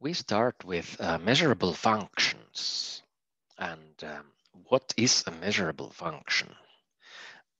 we start with uh, measurable functions. And um, what is a measurable function?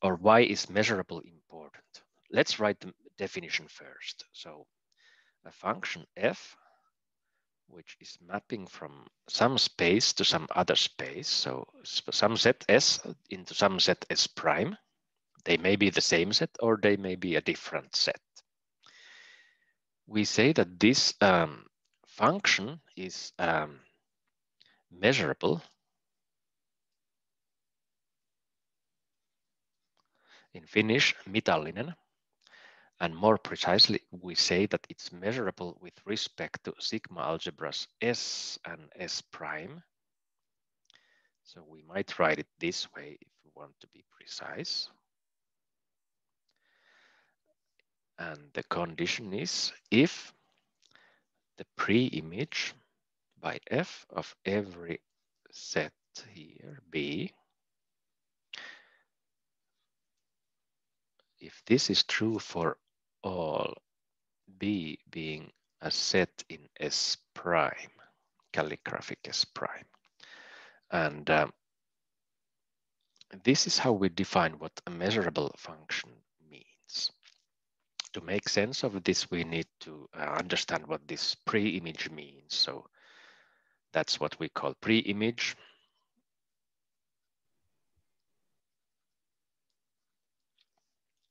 Or why is measurable important? Let's write the definition first. So a function f, which is mapping from some space to some other space. So some set S into some set S prime. They may be the same set or they may be a different set. We say that this um, function is um, measurable in Finnish, mitallinen. And more precisely, we say that it's measurable with respect to sigma algebras S and S prime. So we might write it this way if we want to be precise. And the condition is if the pre-image by f of every set here, B, if this is true for all B being a set in S prime, calligraphic S prime. And um, this is how we define what a measurable function. To make sense of this, we need to uh, understand what this pre-image means. So that's what we call pre-image.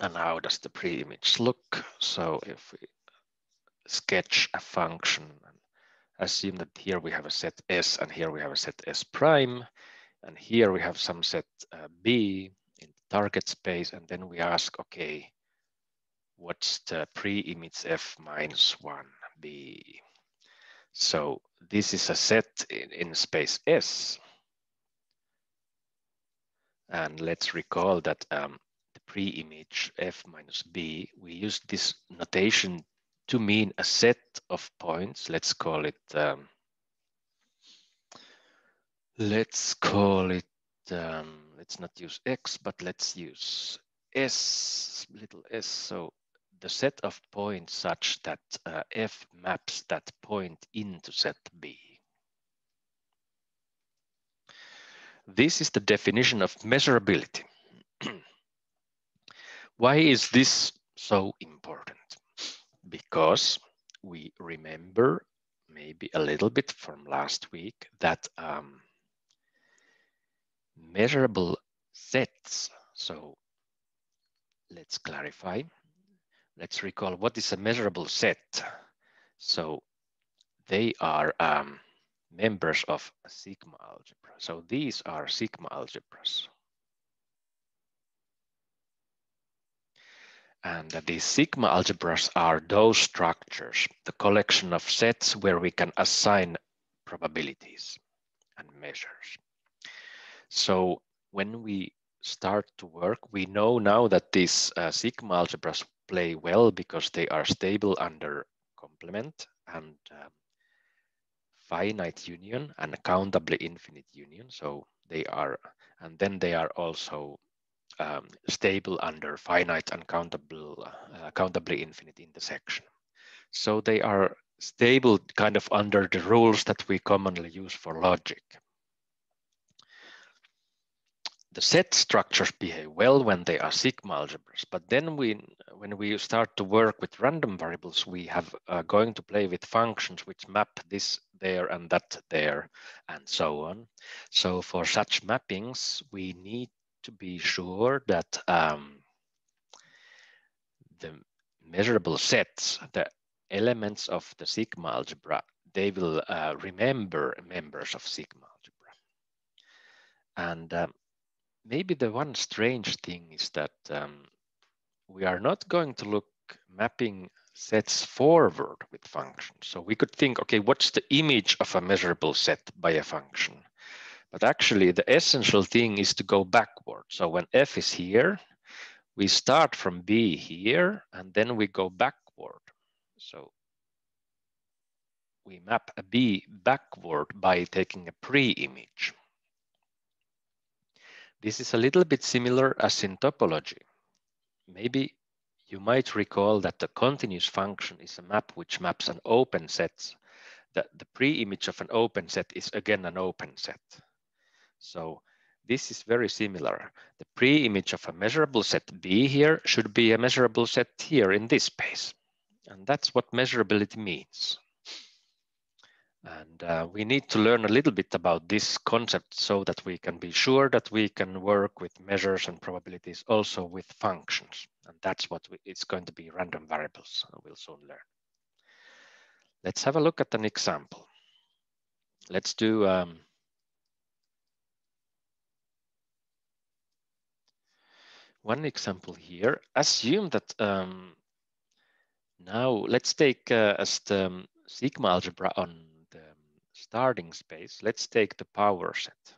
And how does the pre-image look? So if we sketch a function and assume that here we have a set S and here we have a set S prime, and here we have some set uh, B in the target space, and then we ask, okay, what's the pre-image F minus one B? So this is a set in, in space S. And let's recall that um, pre-image f minus b, we use this notation to mean a set of points. Let's call it, um, let's call it, um, let's not use x, but let's use s, little s. So the set of points such that uh, f maps that point into set b. This is the definition of measurability. Why is this so important? Because we remember maybe a little bit from last week that um, measurable sets, so let's clarify. Let's recall what is a measurable set. So they are um, members of sigma algebra. So these are sigma algebras. And these sigma algebras are those structures, the collection of sets where we can assign probabilities and measures. So when we start to work, we know now that these uh, sigma algebras play well because they are stable under complement and um, finite union and countably infinite union. So they are, and then they are also um, stable under finite and countable, uh, countably infinite intersection. So they are stable kind of under the rules that we commonly use for logic. The set structures behave well when they are sigma algebras, but then we, when we start to work with random variables, we have uh, going to play with functions which map this there and that there and so on. So for such mappings, we need to be sure that um, the measurable sets, the elements of the sigma algebra, they will uh, remember members of sigma algebra. And um, maybe the one strange thing is that um, we are not going to look mapping sets forward with functions. So we could think, okay, what's the image of a measurable set by a function? But actually the essential thing is to go backward. So when F is here, we start from B here and then we go backward. So we map a B backward by taking a pre-image. This is a little bit similar as in topology. Maybe you might recall that the continuous function is a map which maps an open set the, the pre-image of an open set is again an open set. So this is very similar. The pre-image of a measurable set B here should be a measurable set here in this space. And that's what measurability means. And uh, we need to learn a little bit about this concept so that we can be sure that we can work with measures and probabilities also with functions. And that's what we, it's going to be random variables. We'll soon learn. Let's have a look at an example. Let's do um, one example here. Assume that um, now let's take uh, as the um, sigma algebra on starting space. Let's take the power set.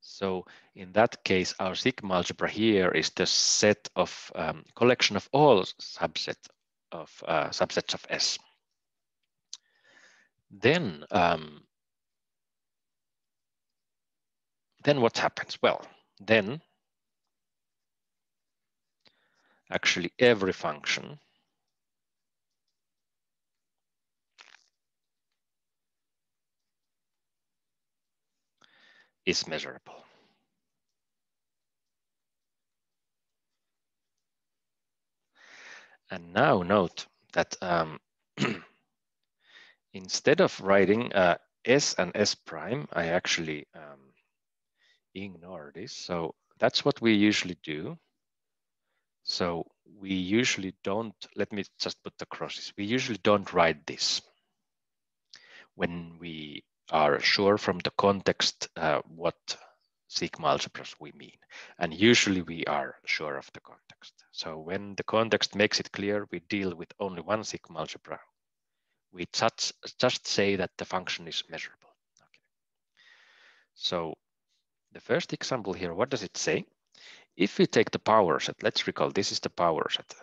So in that case, our sigma algebra here is the set of um, collection of all subset of uh, subsets of S. Then, um, then what happens? Well, then actually every function is measurable. And now note that um, instead of writing uh, S and S prime, I actually um, ignore this. So that's what we usually do. So we usually don't, let me just put the crosses. We usually don't write this when we are sure from the context uh, what sigma algebras we mean. And usually we are sure of the context. So when the context makes it clear, we deal with only one sigma algebra. We just, just say that the function is measurable. Okay. So the first example here, what does it say? If we take the power set, let's recall this is the power set.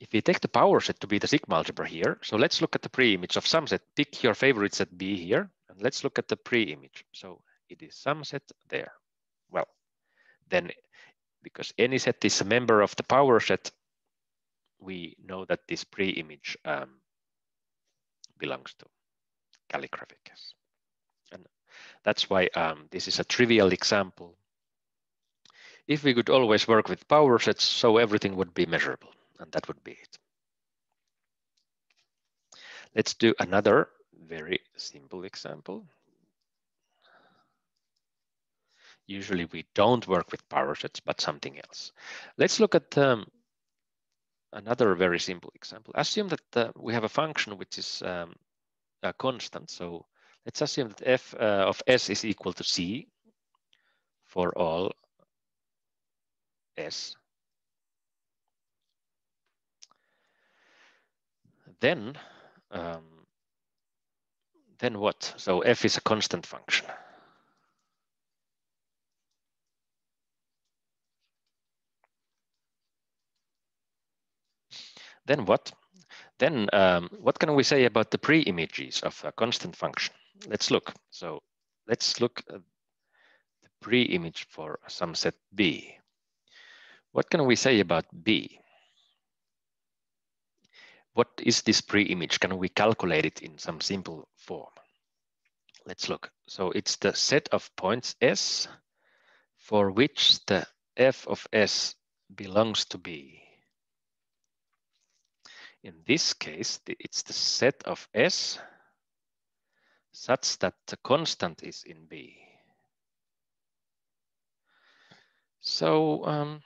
If we take the power set to be the sigma algebra here, so let's look at the pre-image of some set. Pick your favorite set B here, and let's look at the pre-image. So it is some set there. Well, then because any set is a member of the power set, we know that this pre-image um, belongs to calligraphic S. And that's why um, this is a trivial example if we could always work with power sets, so everything would be measurable, and that would be it. Let's do another very simple example. Usually we don't work with power sets, but something else. Let's look at um, another very simple example. Assume that uh, we have a function which is um, a constant. So let's assume that f uh, of s is equal to c for all S. Then, um, then what? So f is a constant function. Then what? Then um, what can we say about the pre-images of a constant function? Let's look. So let's look at the pre-image for some set B. What can we say about B? What is this pre-image? Can we calculate it in some simple form? Let's look. So it's the set of points S for which the f of S belongs to B. In this case, it's the set of S such that the constant is in B. So um,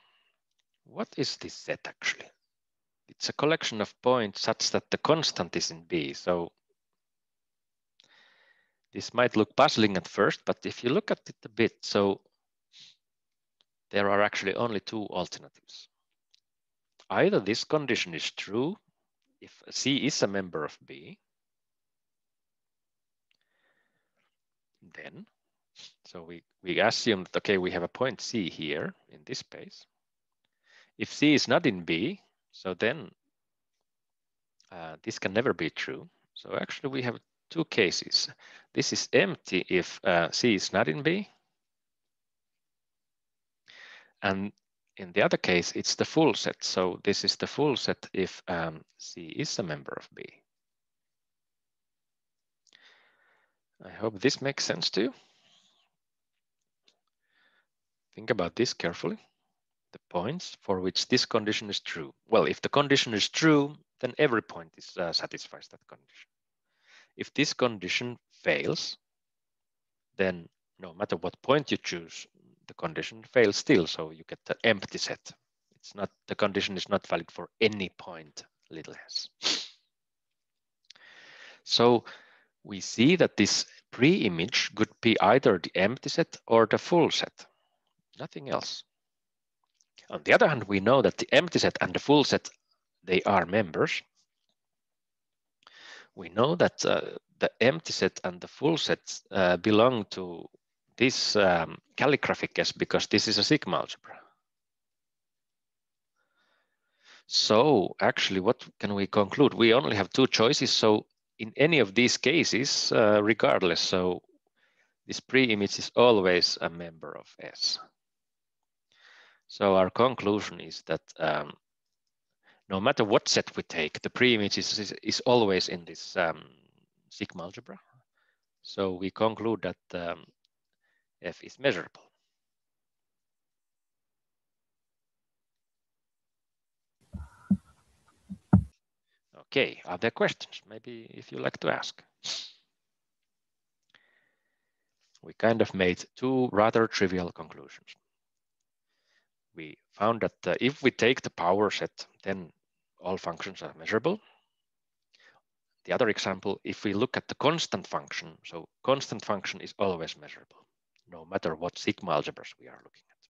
what is this set actually? It's a collection of points such that the constant is in B. So this might look puzzling at first, but if you look at it a bit, so there are actually only two alternatives. Either this condition is true if C is a member of B, then, so we, we assume that, okay, we have a point C here in this space. If C is not in B, so then uh, this can never be true. So actually we have two cases. This is empty if uh, C is not in B. And in the other case, it's the full set. So this is the full set if um, C is a member of B. I hope this makes sense to you. Think about this carefully. The points for which this condition is true. Well, if the condition is true, then every point is, uh, satisfies that condition. If this condition fails, then no matter what point you choose, the condition fails still. So you get the empty set. It's not the condition is not valid for any point little s. So we see that this pre-image could be either the empty set or the full set, nothing else. On the other hand, we know that the empty set and the full set, they are members. We know that uh, the empty set and the full set uh, belong to this um, calligraphic S because this is a sigma algebra. So actually, what can we conclude? We only have two choices. So in any of these cases, uh, regardless, so this pre-image is always a member of S. So our conclusion is that um, no matter what set we take, the pre-image is, is, is, always in this um, sigma algebra. So we conclude that um, F is measurable. Okay, are there questions? Maybe if you like to ask. We kind of made two rather trivial conclusions. We found that uh, if we take the power set, then all functions are measurable. The other example, if we look at the constant function, so constant function is always measurable, no matter what sigma algebras we are looking